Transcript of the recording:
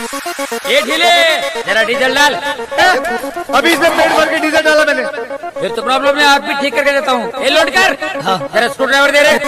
ये ढीले। जरा डीजल डाल। अभी इसमें पेट भर के डीजल डाला मैंने। फिर तो प्रॉब्लम है आप भी ठीक करके देता हूँ। ये लोड कर। हाँ। जरा स्क्रू ड्राइवर दे रहे।